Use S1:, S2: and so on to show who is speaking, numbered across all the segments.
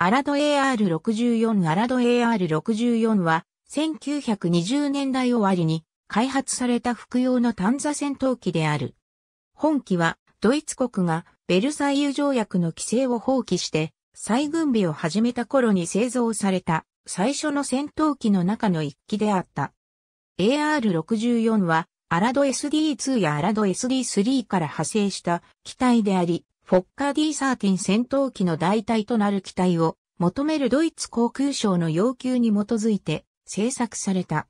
S1: アラド AR64 アラド AR64 は1920年代終わりに開発された服用の探査戦闘機である。本機はドイツ国がベルサイユ条約の規制を放棄して再軍備を始めた頃に製造された最初の戦闘機の中の一機であった。AR64 はアラド SD2 やアラド SD3 から派生した機体であり、フォッカー D13 戦闘機の代替となる機体を求めるドイツ航空省の要求に基づいて製作された。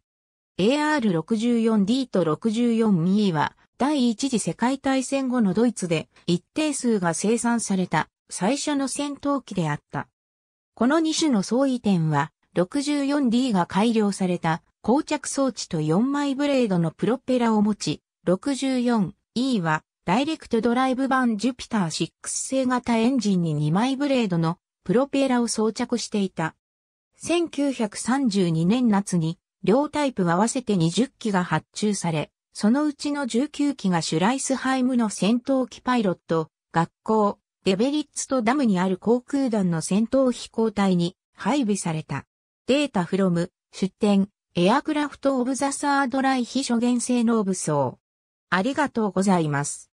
S1: AR64D と 64ME は第一次世界大戦後のドイツで一定数が生産された最初の戦闘機であった。この2種の相違点は 64D が改良された膠着装置と4枚ブレードのプロペラを持ち、64E はダイレクトドライブ版ジュピター6製型エンジンに2枚ブレードのプロペラを装着していた。1932年夏に両タイプ合わせて20機が発注され、そのうちの19機がシュライスハイムの戦闘機パイロット、学校、デベリッツとダムにある航空団の戦闘飛行隊に配備された。 Data from、出典、Aircraft of the Third Reich 諸元性能武装。ありがとうございます。